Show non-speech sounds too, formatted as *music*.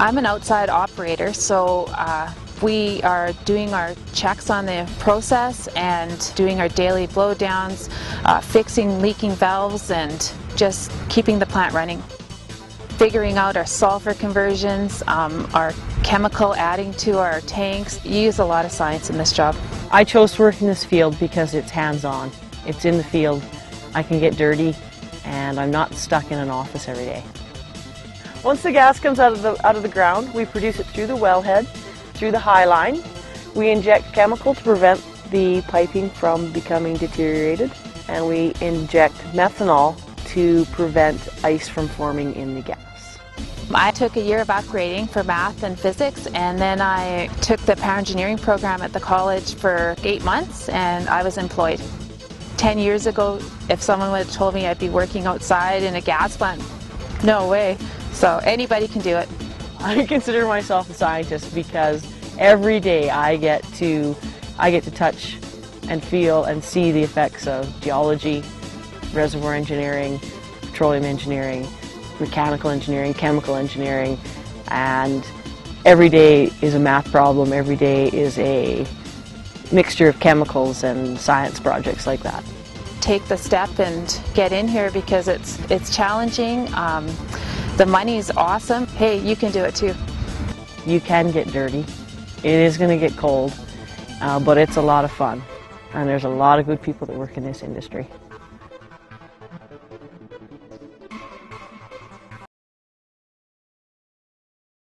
I'm an outside operator, so uh, we are doing our checks on the process and doing our daily blowdowns, uh, fixing leaking valves, and just keeping the plant running. Figuring out our sulfur conversions, um, our chemical adding to our tanks. You use a lot of science in this job. I chose to work in this field because it's hands-on. It's in the field. I can get dirty and I'm not stuck in an office every day. Once the gas comes out of the, out of the ground, we produce it through the wellhead, through the high line. We inject chemical to prevent the piping from becoming deteriorated, and we inject methanol to prevent ice from forming in the gas. I took a year of upgrading for math and physics and then I took the power engineering program at the college for eight months and I was employed. Ten years ago, if someone would have told me I'd be working outside in a gas plant, no way. So anybody can do it. I *laughs* consider myself a scientist because every day I get to I get to touch and feel and see the effects of geology, reservoir engineering, petroleum engineering, mechanical engineering, chemical engineering, and every day is a math problem, every day is a mixture of chemicals and science projects like that. Take the step and get in here because it's it's challenging. Um, the money's awesome. Hey, you can do it too. You can get dirty. It is going to get cold, uh, but it's a lot of fun. And there's a lot of good people that work in this industry.